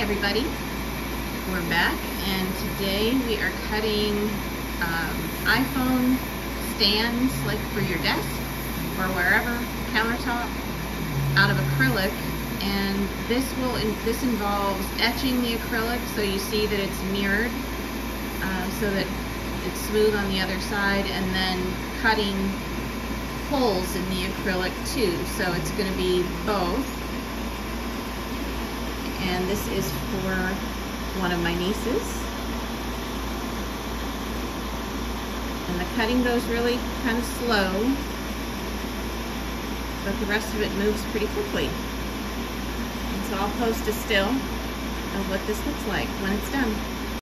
Everybody, we're back and today we are cutting um, iPhone stands like for your desk or wherever, countertop, out of acrylic and this will this involves etching the acrylic so you see that it's mirrored uh, so that it's smooth on the other side and then cutting holes in the acrylic too. So it's going to be both and this is for one of my nieces. And the cutting goes really kind of slow, but the rest of it moves pretty quickly. And so I'll post a still of what this looks like when it's done.